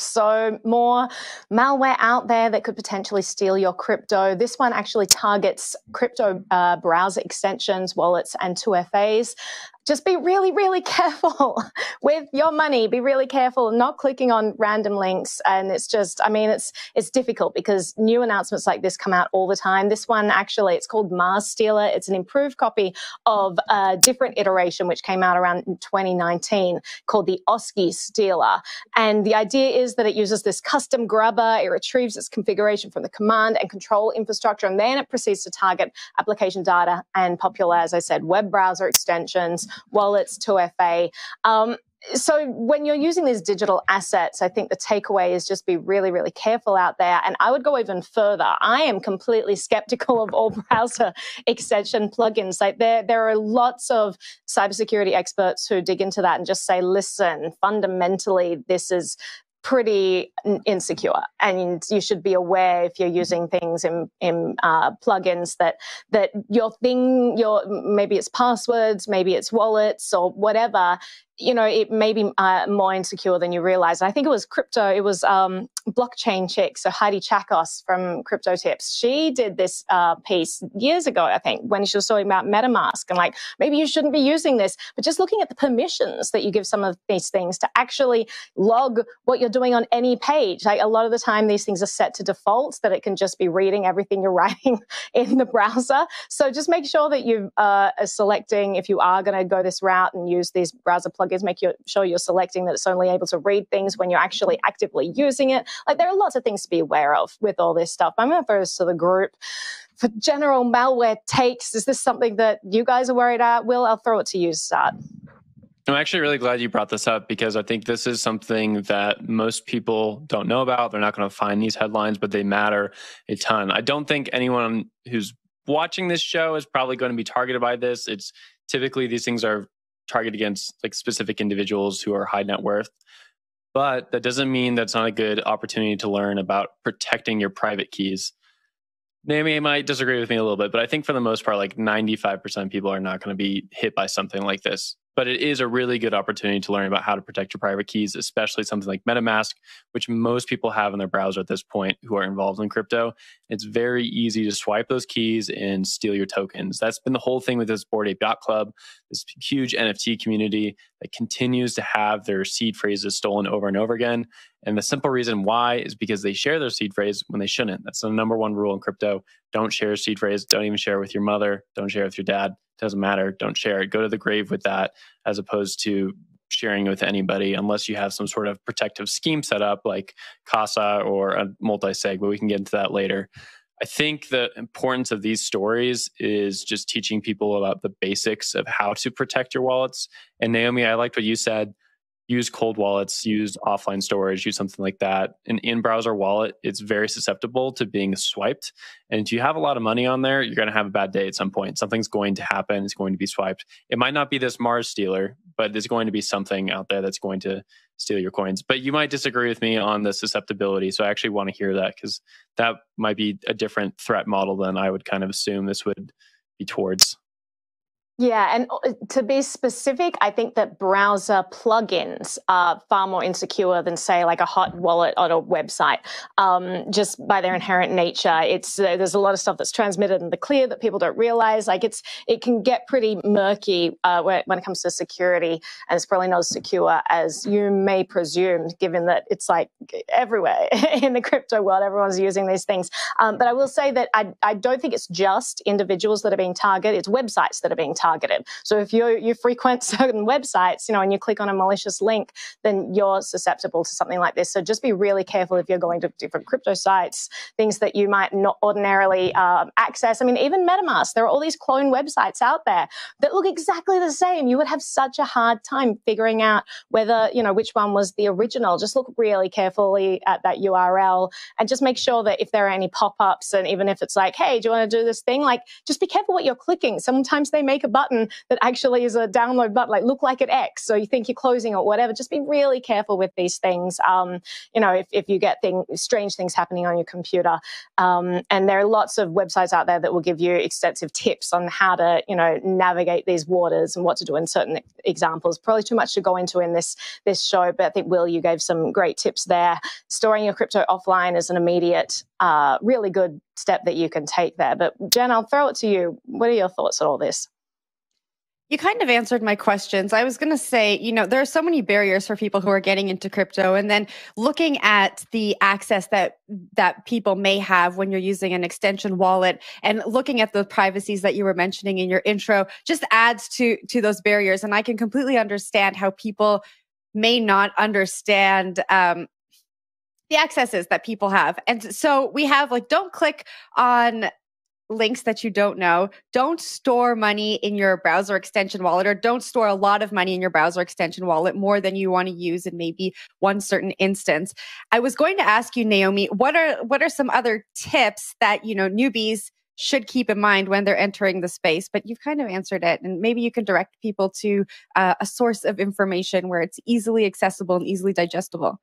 So, more malware out there that could potentially steal your crypto. This one actually targets crypto uh, browser extensions, wallets, and 2FAs just be really, really careful with your money. Be really careful, not clicking on random links. And it's just, I mean, it's it's difficult because new announcements like this come out all the time. This one actually, it's called Mars Stealer. It's an improved copy of a different iteration which came out around 2019 called the Oski Stealer. And the idea is that it uses this custom grabber. It retrieves its configuration from the command and control infrastructure, and then it proceeds to target application data and popular, as I said, web browser extensions wallets, 2FA. Um, so when you're using these digital assets, I think the takeaway is just be really, really careful out there. And I would go even further. I am completely skeptical of all browser extension plugins. Like there, there are lots of cybersecurity experts who dig into that and just say, listen, fundamentally, this is pretty insecure. And you should be aware if you're using things in, in uh, plugins that that your thing your maybe it's passwords maybe it's wallets or whatever you know, it may be uh, more insecure than you realize. I think it was crypto, it was um, blockchain chick. So Heidi Chakos from Crypto Tips, she did this uh, piece years ago, I think, when she was talking about MetaMask and like, maybe you shouldn't be using this, but just looking at the permissions that you give some of these things to actually log what you're doing on any page. Like a lot of the time, these things are set to default that it can just be reading everything you're writing in the browser. So just make sure that you uh, are selecting if you are going to go this route and use these browser plugins is make sure you're selecting that it's only able to read things when you're actually actively using it. Like there are lots of things to be aware of with all this stuff. I'm going to the group. For general malware takes, is this something that you guys are worried about? Will, I'll throw it to you to start. I'm actually really glad you brought this up because I think this is something that most people don't know about. They're not going to find these headlines, but they matter a ton. I don't think anyone who's watching this show is probably going to be targeted by this. It's typically these things are target against like specific individuals who are high net worth. But that doesn't mean that's not a good opportunity to learn about protecting your private keys. Naomi might disagree with me a little bit, but I think for the most part, like 95% of people are not going to be hit by something like this but it is a really good opportunity to learn about how to protect your private keys, especially something like MetaMask, which most people have in their browser at this point who are involved in crypto. It's very easy to swipe those keys and steal your tokens. That's been the whole thing with this Bored Ape Yacht Club, this huge NFT community that continues to have their seed phrases stolen over and over again. And the simple reason why is because they share their seed phrase when they shouldn't. That's the number one rule in crypto. Don't share seed phrase. Don't even share it with your mother. Don't share it with your dad doesn't matter. Don't share it. Go to the grave with that as opposed to sharing with anybody unless you have some sort of protective scheme set up like Casa or a multi-sig, but we can get into that later. I think the importance of these stories is just teaching people about the basics of how to protect your wallets. And Naomi, I liked what you said use cold wallets, use offline storage, use something like that. An in browser wallet, it's very susceptible to being swiped. And if you have a lot of money on there, you're going to have a bad day at some point. Something's going to happen, it's going to be swiped. It might not be this Mars stealer, but there's going to be something out there that's going to steal your coins. But you might disagree with me on the susceptibility. So I actually want to hear that because that might be a different threat model than I would kind of assume this would be towards. Yeah, and uh, to be specific, I think that browser plugins are far more insecure than, say, like a hot wallet on a website. Um, just by their inherent nature, it's uh, there's a lot of stuff that's transmitted in the clear that people don't realize. Like it's it can get pretty murky uh, when, when it comes to security, and it's probably not as secure as you may presume, given that it's like everywhere in the crypto world, everyone's using these things. Um, but I will say that I I don't think it's just individuals that are being targeted; it's websites that are being targeted targeted. So if you you frequent certain websites, you know, and you click on a malicious link, then you're susceptible to something like this. So just be really careful if you're going to different crypto sites, things that you might not ordinarily um, access. I mean, even MetaMask, there are all these clone websites out there that look exactly the same. You would have such a hard time figuring out whether you know which one was the original. Just look really carefully at that URL and just make sure that if there are any pop-ups and even if it's like, hey, do you want to do this thing? Like, just be careful what you're clicking. Sometimes they make a button that actually is a download button, like look like an X. So you think you're closing or whatever. Just be really careful with these things. Um, you know, if, if you get thing, strange things happening on your computer. Um, and there are lots of websites out there that will give you extensive tips on how to, you know, navigate these waters and what to do in certain examples. Probably too much to go into in this this show, but I think Will, you gave some great tips there. Storing your crypto offline is an immediate, uh, really good step that you can take there. But Jen, I'll throw it to you. What are your thoughts on all this? You kind of answered my questions. I was going to say, you know, there are so many barriers for people who are getting into crypto and then looking at the access that that people may have when you're using an extension wallet and looking at the privacies that you were mentioning in your intro just adds to to those barriers and I can completely understand how people may not understand um, the accesses that people have. And so we have like, don't click on links that you don't know. Don't store money in your browser extension wallet or don't store a lot of money in your browser extension wallet more than you want to use in maybe one certain instance. I was going to ask you Naomi, what are what are some other tips that, you know, newbies should keep in mind when they're entering the space, but you've kind of answered it. And maybe you can direct people to uh, a source of information where it's easily accessible and easily digestible.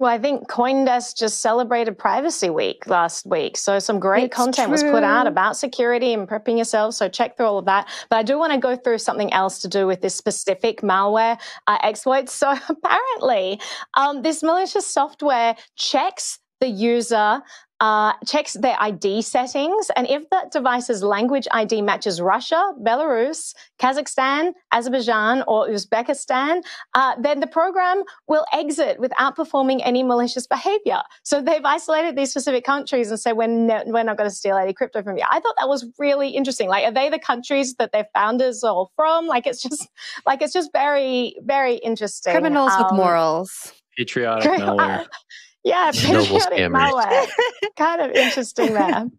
Well, I think Coindesk just celebrated Privacy Week last week. So some great it's content true. was put out about security and prepping yourself. So check through all of that. But I do want to go through something else to do with this specific malware uh, exploit. So apparently, um, this malicious software checks the user uh, checks their ID settings. And if that device's language ID matches Russia, Belarus, Kazakhstan, Azerbaijan, or Uzbekistan, uh, then the program will exit without performing any malicious behavior. So they've isolated these specific countries and say, we're, no, we're not going to steal any crypto from you. I thought that was really interesting. Like, are they the countries that their founders are all from? Like, it's just, like, it's just very, very interesting. Criminals um, with morals. Patriotic malware. Yeah, patriotic malware. kind of interesting there.